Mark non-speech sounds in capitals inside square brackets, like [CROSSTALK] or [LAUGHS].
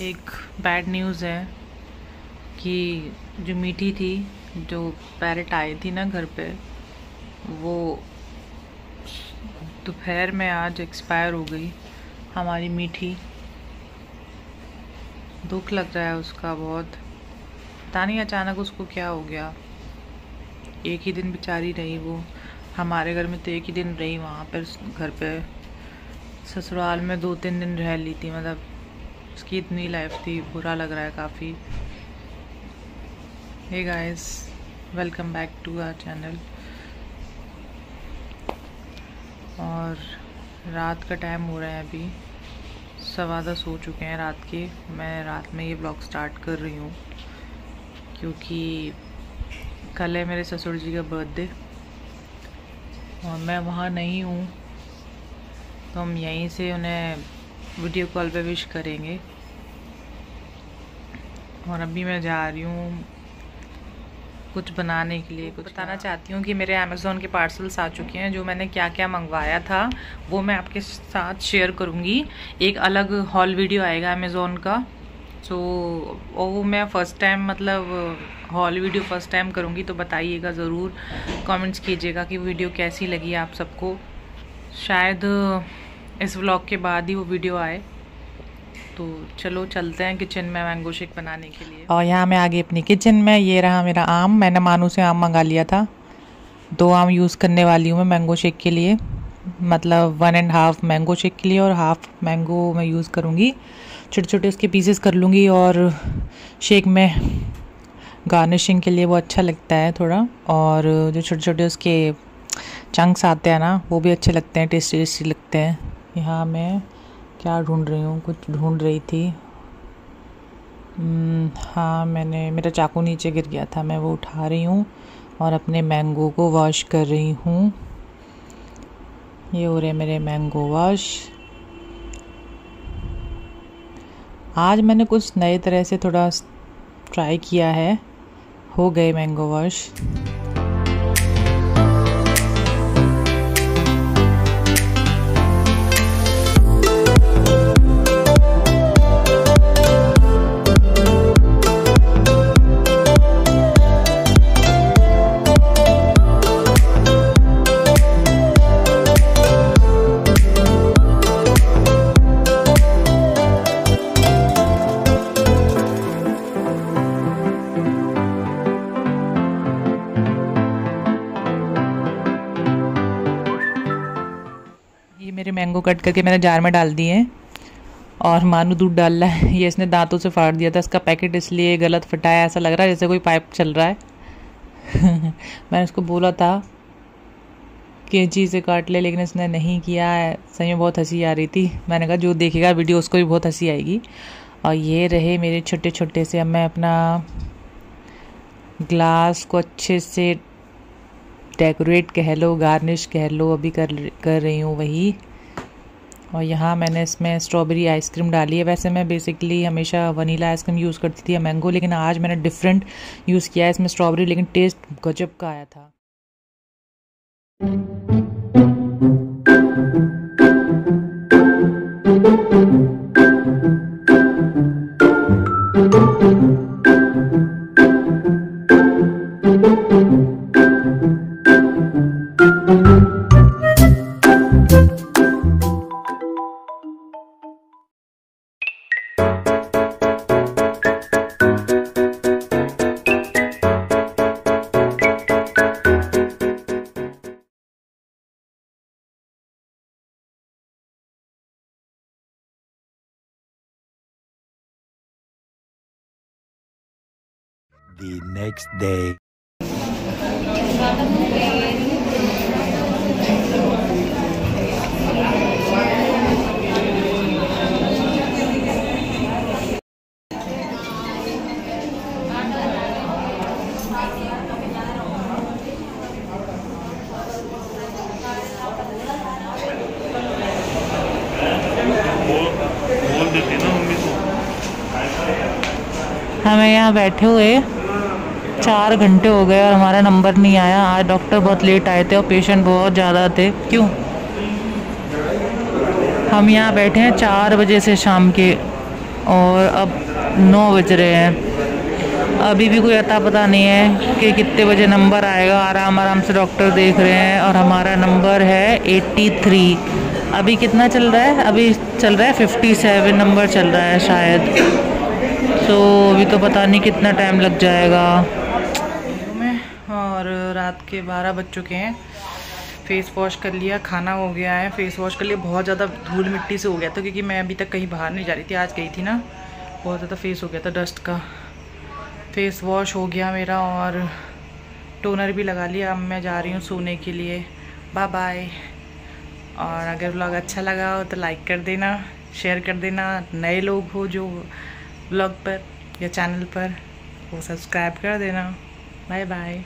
एक bad news है कि जो मीठी थी, जो पैरेट आई थी ना घर पे, वो दोपहर में आज एक्सपायर हो गई, हमारी मीठी। दुख लग रहा है उसका बहुत। पता नहीं अचानक उसको क्या हो गया। एक ही दिन बेचारी रही वो। हमारे घर में तो एक ही दिन रही वहाँ पर घर पे। ससुराल में दो तीन दिन रह ली थी मतलब उसकी इतनी लाइफ थी, बुरा लग रहा है काफ़ी। Hey guys welcome back to our channel और रात का टाइम हो रहा है अभी। सवा दस हो चुके हैं रात के। मैं रात में ये ब्लॉग स्टार्ट कर रही हूँ। क्योंकि कल है मेरे ससुर जी का बर्थडे और मैं वहाँ नहीं हूँ। तो हम यहीं से उन्हें वीडियो कॉल पे विश करेंगे। और अभी मैं जा रही हूँ कुछ बनाने के लिए कुछ बताना चाहती हूँ कि मेरे अमेज़ोन के पार्सल्स आ चुके हैं जो मैंने क्या क्या मंगवाया था वो मैं आपके साथ शेयर करूँगी। एक अलग हॉल वीडियो आएगा अमेज़ोन का। सो so, वो मैं फ़र्स्ट टाइम मतलब हॉल वीडियो फ़र्स्ट टाइम करूँगी तो बताइएगा ज़रूर। कमेंट्स कीजिएगा कि वीडियो कैसी लगी आप सबको। शायद इस व्लॉग के बाद ही वो वीडियो आए। तो चलो चलते हैं किचन में मैंगो शेक बनाने के लिए। और यहाँ मैं आगे अपनी किचन में, ये रहा मेरा आम। मैंने मानू से आम मंगा लिया था। दो आम यूज़ करने वाली हूँ मैं मैंगो शेक के लिए। मतलब one and half mango shake के लिए और हाफ़ मैंगो मैं यूज़ करूँगी। छोटे छोटे उसके पीसेस कर लूँगी और शेक में गार्निशिंग के लिए वो अच्छा लगता है थोड़ा। और जो छोटे छोटे उसके चंक्स आते हैं ना, वो भी अच्छे लगते हैं टेस्टी टेस्टी लगते हैं। यहाँ मैं क्या ढूंढ रही हूँ? कुछ ढूंढ रही थी। हाँ मैंने, मेरा चाकू नीचे गिर गया था। मैं वो उठा रही हूँ और अपने मैंगो को वॉश कर रही हूँ। ये हो रहे मेरे मैंगो वॉश आज मैंने कुछ नए तरह से थोड़ा ट्राई किया है। हो गए मैंगो वॉश मेरे मैंगो कट करके मैंने जार में डाल दिए हैं। और मानू दूध डाल रहा है। ये इसने दांतों से फाड़ दिया था। इसका पैकेट इसलिए गलत फटाया, ऐसा लग रहा है जैसे कोई पाइप चल रहा है। [LAUGHS] मैंने उसको बोला था कैंची से काट ले, लेकिन इसने नहीं किया। है सही में बहुत हँसी आ रही थी। मैंने कहा, जो देखेगा वीडियो उसको भी बहुत हँसी आएगी। और ये रहे मेरे छोटे छोटे से। अब मैं अपना ग्लास को अच्छे से डेकोरेट कह लो गार्निश कह लो, अभी कर कर रही हूँ वही। और यहाँ मैंने इसमें स्ट्रॉबेरी आइसक्रीम डाली है। वैसे मैं बेसिकली हमेशा वनीला आइसक्रीम यूज़ करती थी या मैंगो लेकिन आज मैंने डिफरेंट यूज़ किया है इसमें स्ट्रॉबेरी लेकिन टेस्ट गजब का आया था। The next day. हमें यहाँ बैठे हुए चार घंटे हो गए और हमारा नंबर नहीं आया। आज डॉक्टर बहुत लेट आए थे और पेशेंट बहुत ज़्यादा थे। क्यों? हम यहाँ बैठे हैं चार बजे से शाम के और अब नौ बज रहे हैं। अभी भी कोई अता पता नहीं है कि कितने बजे नंबर आएगा। आराम आराम से डॉक्टर देख रहे हैं और हमारा नंबर है 83 अभी कितना चल रहा है? अभी चल रहा है 57 नंबर चल रहा है शायद। तो अभी तो पता नहीं कितना टाइम लग जाएगा। और रात के 12 बज चुके हैं। फेस वॉश कर लिया, खाना हो गया है। फेस वॉश कर लिया, बहुत ज़्यादा धूल मिट्टी से हो गया था क्योंकि मैं अभी तक कहीं बाहर नहीं जा रही थी। आज गई थी ना, बहुत ज़्यादा फेस हो गया था डस्ट का। फेस वॉश हो गया मेरा और टोनर भी लगा लिया। अब मैं जा रही हूँ सोने के लिए। बाय बाय और अगर ब्लॉग अच्छा लगा हो तो लाइक कर देना शेयर कर देना। नए लोग हो जो ब्लॉग पर या चैनल पर, वो सब्सक्राइब कर देना। Bye bye